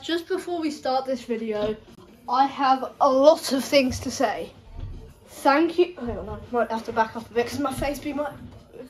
just before we start this video, I have a lot of things to say. Thank you. Hang on, I might have to back up a bit because my face be might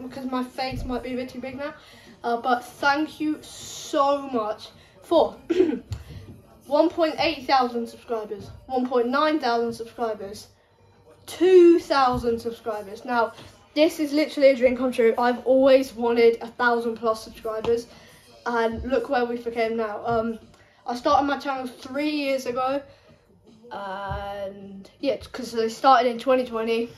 because my face might be a bit too big now. Uh, but thank you so much for 1.8 thousand subscribers, 1.9 thousand subscribers, 2,000 subscribers. Now, this is literally a dream come true. I've always wanted a thousand plus subscribers, and look where we've became now. Um, I started my channel three years ago, and yeah, because I started in 2020,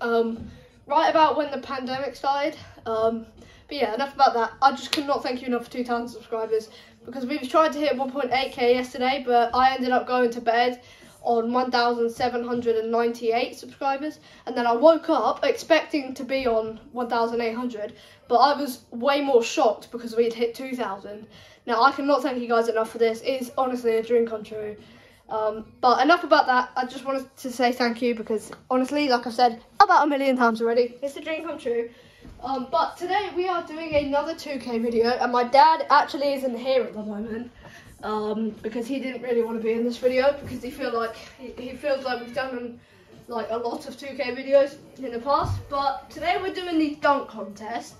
um, right about when the pandemic started. Um, but yeah, enough about that. I just could not thank you enough for 2,000 subscribers because we tried to hit 1.8k yesterday, but I ended up going to bed on 1,798 subscribers, and then I woke up expecting to be on 1,800, but I was way more shocked because we had hit 2,000. Now, I cannot thank you guys enough for this. It is honestly a dream come true. Um, but enough about that. I just wanted to say thank you because honestly, like I've said about a million times already, it's a dream come true. Um, but today we are doing another 2K video, and my dad actually isn't here at the moment um, because he didn't really want to be in this video because he feel like he, he feels like we've done like a lot of 2K videos in the past. But today we're doing the dunk contest,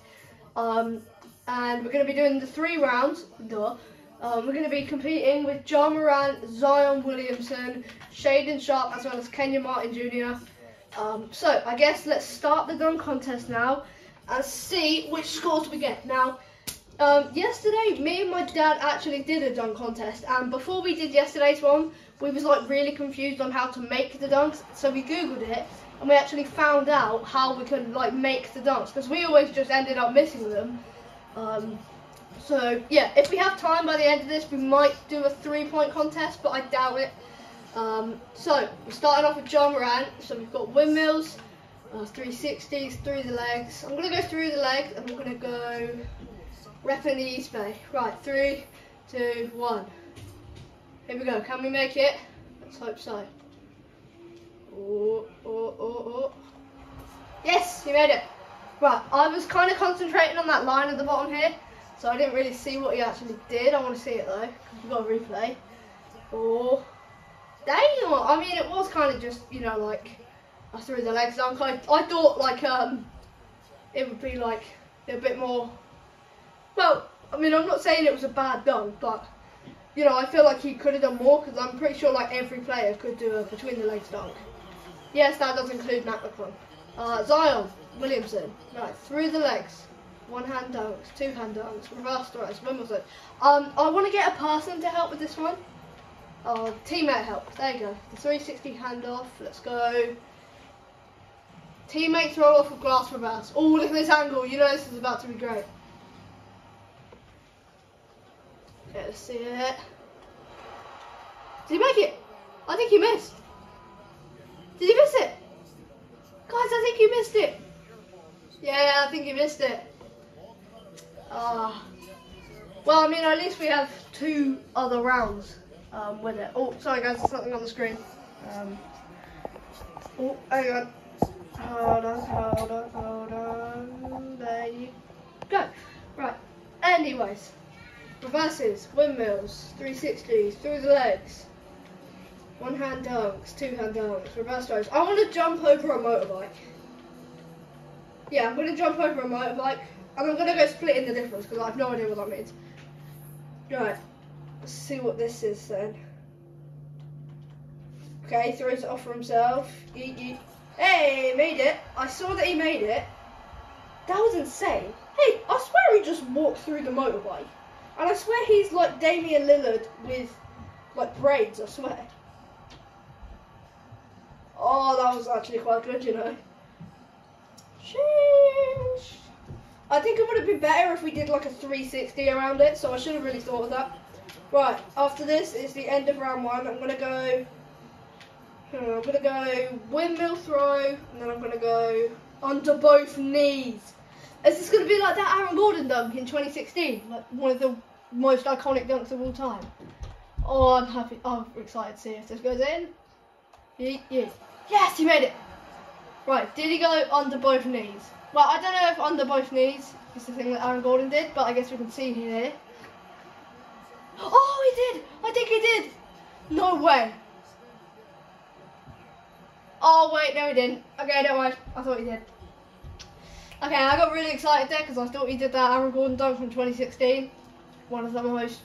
um, and we're going to be doing the three rounds. Duh. Um, we're going to be competing with Ja Morant, Zion Williamson, Shaedon Sharpe, as well as Kenyon Martin Jr. Um, so I guess let's start the dunk contest now and see which scores we get. Now, um, yesterday, me and my dad actually did a dunk contest, and before we did yesterday's one, we was like really confused on how to make the dunks, so we googled it, and we actually found out how we could like make the dunks, because we always just ended up missing them. Um, so yeah, if we have time by the end of this, we might do a three-point contest, but I doubt it. Um, so we're starting off with Ja Morant, so we've got windmills, uh, 360s through the legs. I'm gonna go through the legs, and I'm gonna go repping the East Bay. Right, three, two, one. Here we go. Can we make it? Let's hope so. Oh, oh, oh, oh. Yes, you made it. Right, I was kind of concentrating on that line at the bottom here, so I didn't really see what he actually did. I want to see it though, because we've got a replay. Oh, damn! I mean, it was kind of just, you know, like I threw the legs down. I, I thought like um, it would be like a bit more well, I mean, I'm not saying it was a bad dunk, but you know, I feel like he could have done more because I'm pretty sure like every player could do a between the legs dunk. Yes, that does include Mac McClung. Uh, Zion Williamson, right through the legs, one hand dunks, two hand dunks, reverse throws, Wimbledon. Um, I want to get a person to help with this one. Oh, teammate help. There you go. The 360 handoff. Let's go. Teammate throw off of glass reverse. Oh, look at this angle. You know this is about to be great. Let's see it. Did he make it? I think he missed. Did he miss it? Guys, I think he missed it. Yeah, I think he missed it. Ah. Uh, well, I mean, at least we have two other rounds um, with it. Oh, sorry guys, there's something on the screen. Um, oh, hang on. Hold on, hold on, hold on. There you go. Right. Anyways. Reverses, windmills, 360s, through the legs. One hand dunks, two hand dunks, reverse throws. I want to jump over a motorbike. Yeah, I'm going to jump over a motorbike. And I'm going to go split in the difference because I have no idea what that means. Right, let's see what this is then. Okay, throws it off for himself. Yeet, yeet. Hey, made it. I saw that he made it. That was insane. Hey, I swear he just walked through the motorbike. And I swear he's like Damian Lillard with like braids, I swear. Oh, that was actually quite good, you know. Sheesh. I think it would have been better if we did like a 360 around it, so I should have really thought of that. Right, after this is the end of round one. I'm going to go... Hmm, I'm going to go windmill throw, and then I'm going to go under both knees. Is this going to be like that Aaron Gordon dunk in 2016? Like one of the most iconic dunks of all time. Oh, I'm happy. I'm excited to see if this goes in. Yeah, Yes, he made it. Right, did he go under both knees? Well, I don't know if under both knees is the thing that Aaron Gordon did, but I guess we can see here. Oh, he did! I think he did! No way. Oh, wait, no, he didn't. Okay, don't worry. I thought he did. Okay, I got really excited there because I thought he did that Aaron Gordon dunk from 2016. One of the most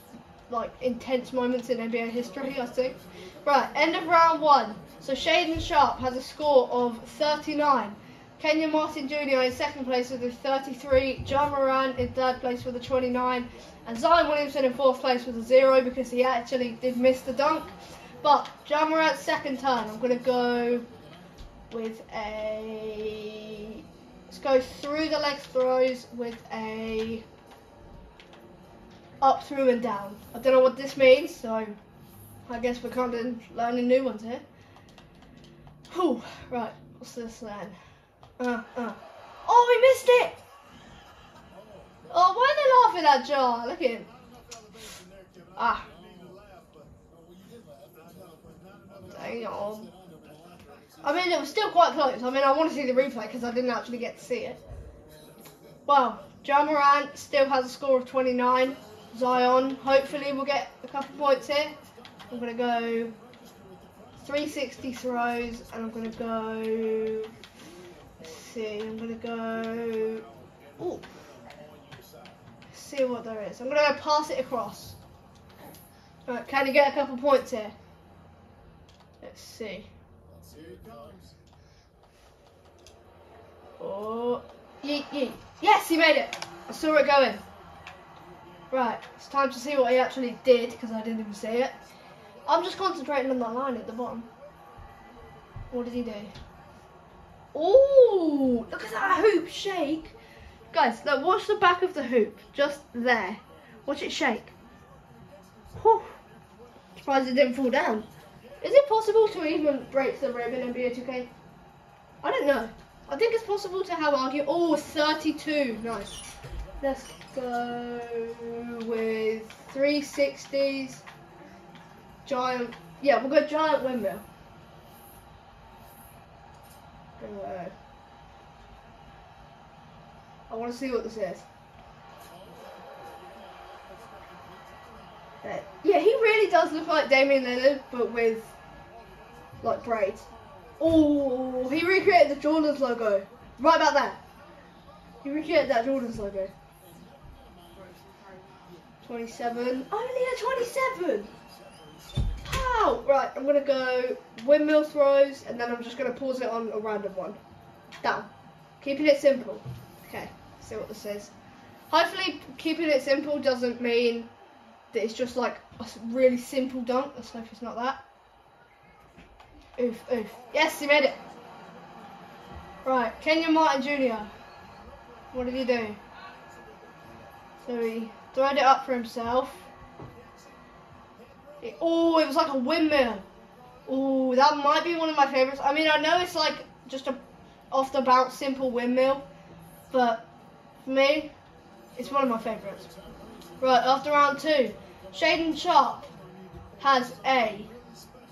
like intense moments in NBA history, I think. Right, end of round one. So Shaedon Sharpe has a score of 39. Kenyon Martin Jr. in second place with a 33. Ja Morant in third place with a 29. And Zion Williamson in fourth place with a zero because he actually did miss the dunk. But Ja Morant's second turn, I'm going to go with a. Let's go through the legs throws with a up, through, and down. I don't know what this means, so I guess we're kind of learning new ones here. Whew, right, what's this then? Uh, uh. Oh, we missed it! Oh, why are they laughing at Ja? Look at him. Ah. Dang on. I mean, it was still quite close. I mean, I want to see the replay because I didn't actually get to see it. Well, Ja Morant still has a score of 29. Zion, hopefully we'll get a couple points here. I'm going to go 360 throws and I'm going to go, let's see, I'm going to go, ooh, see what there is. I'm going to pass it across. Right, can you get a couple points here? Let's see. Oh, yeet, yeet. Yes, he made it. I saw it going. Right, it's time to see what he actually did because I didn't even see it. I'm just concentrating on that line at the bottom. What did he do? Oh, look at that hoop shake. Guys, look, watch the back of the hoop. Just there. Watch it shake. Whew. Surprised it didn't fall down. Is it possible to even break the ribbon in NBA 2K? I don't know. I think it's possible to have argue. Oh, 32. Nice. Let's go with 360s. Giant. Yeah, we'll go giant windmill. I want to see what this is. Yeah, he really does look like Damian Lillard, but with like braids. Oh, he recreated the Jordan's logo. Right about that. He recreated that Jordan's logo. 27. Only a 27! How? Right, I'm going to go windmill throws, and then I'm just going to pause it on a random one. Down. Keeping it simple. Okay, see what this is. Hopefully, keeping it simple doesn't mean that it's just like a really simple dunk. Let's hope it's not that. Oof, oof. Yes, he made it. Right, Kenyon Martin Jr. What did he do? So he throwed it up for himself. It, oh, it was like a windmill. Oh, that might be one of my favorites. I mean, I know it's like just a off the bounce simple windmill, but for me, it's one of my favorites. Right, after round two, Shaedon Sharpe has a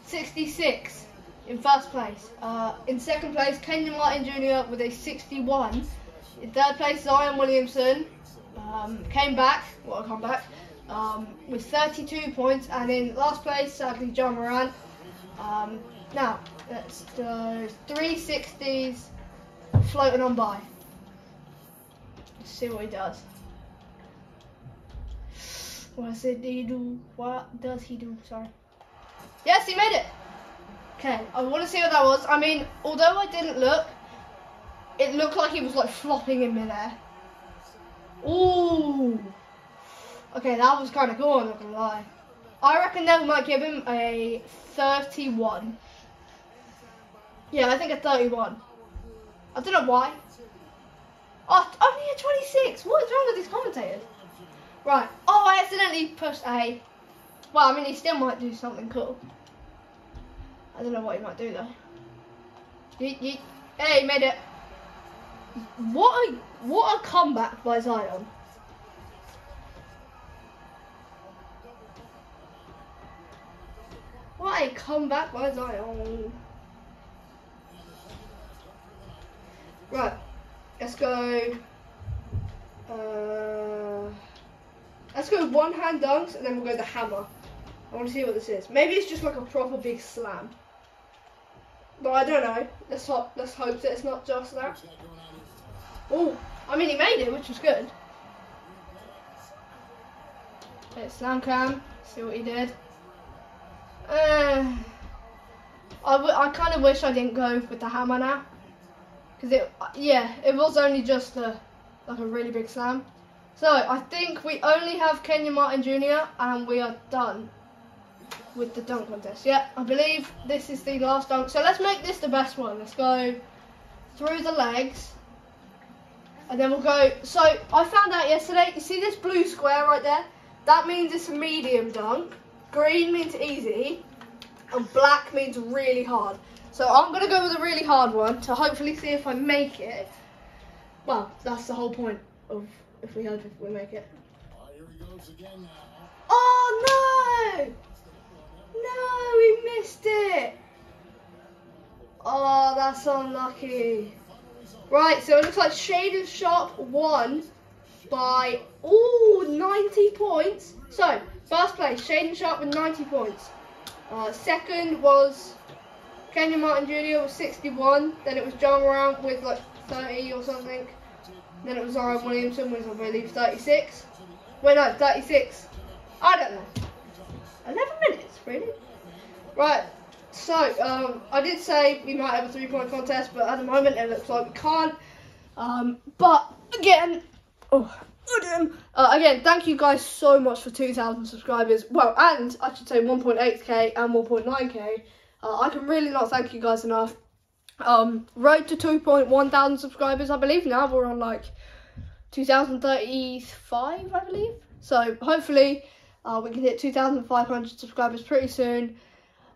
66 in first place. Uh, in second place, Kenyon Martin Jr. with a 61. In third place, Zion Williamson um, came back, what a comeback, um, with 32 points. And in last place, sadly, Ja Morant. Um, now, let's do 360s floating on by. Let's see what he does. What did he do? What does he do? Sorry. Yes, he made it. Okay, I want to see what that was. I mean, although I didn't look, it looked like he was like flopping in midair. Ooh. Okay, that was kind of cool, I'm not gonna lie. I reckon they might give him a 31. Yeah, I think a 31. I don't know why. Oh, only oh, a 26. What is wrong with these commentators? Right. Oh, I accidentally pushed A. Well, I mean, he still might do something cool. I don't know what he might do though. Yeet, yeet. Hey, he made it. What a what a comeback by Zion. What a comeback by Zion. Right, let's go. Uh, Let's go one hand dunks and then we'll go the hammer. I want to see what this is. Maybe it's just like a proper big slam. But I don't know. Let's hope, let's hope that it's not just that. Oh, I mean he made it, which was good. Okay, slam cam. See what he did. Uh, I, I kind of wish I didn't go with the hammer now. Because it, yeah, it was only just a, like a really big slam. So, I think we only have Kenyon Martin Jr. and we are done with the dunk contest. Yeah, I believe this is the last dunk. So let's make this the best one. Let's go through the legs. And then we'll go, so I found out yesterday, you see this blue square right there? That means it's a medium dunk. Green means easy. And black means really hard. So I'm going to go with a really hard one to hopefully see if I make it. Well, that's the whole point of if we hope if we make it. Oh, oh no! No, we missed it. Oh, that's unlucky. Right, so it looks like Shaedon Sharpe won by, oh, 90 points. So, first place, Shaedon Sharpe with 90 points. Uh, second was Kenyon Martin Jr. with 61. Then it was Ja Morant with like 30 or something. Then it was Zion Williamson with, I believe, 36. Wait, no, 36. I don't know. 11 minutes, really? Right, so, um, I did say we might have a three-point contest, but at the moment it looks like we can't. Um, but, again, oh, again, uh, again, thank you guys so much for 2,000 subscribers. Well, and I should say 1.8k and 1.9k. Uh, I can really not thank you guys enough. Um, road to 2.1 thousand subscribers, I believe now we're on like 2035, I believe. So hopefully uh, we can hit 2,500 subscribers pretty soon.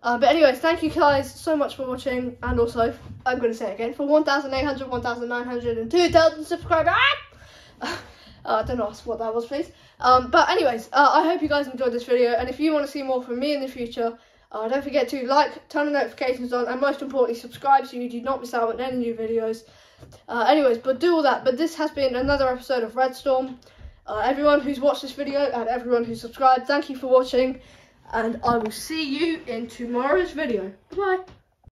Uh, but anyways, thank you guys so much for watching, and also, I'm going to say it again, for 1,800, 1,900, and 2,000 subscribers. uh, I don't know what that was, please. Um, but anyways, uh, I hope you guys enjoyed this video, and if you want to see more from me in the future, uh, don't forget to like, turn the notifications on, and most importantly, subscribe so you do not miss out on any new videos. Uh, anyways, but do all that. But this has been another episode of Red Storm. Uh, everyone who's watched this video and everyone who's subscribed, thank you for watching. And I will see you in tomorrow's video. Bye.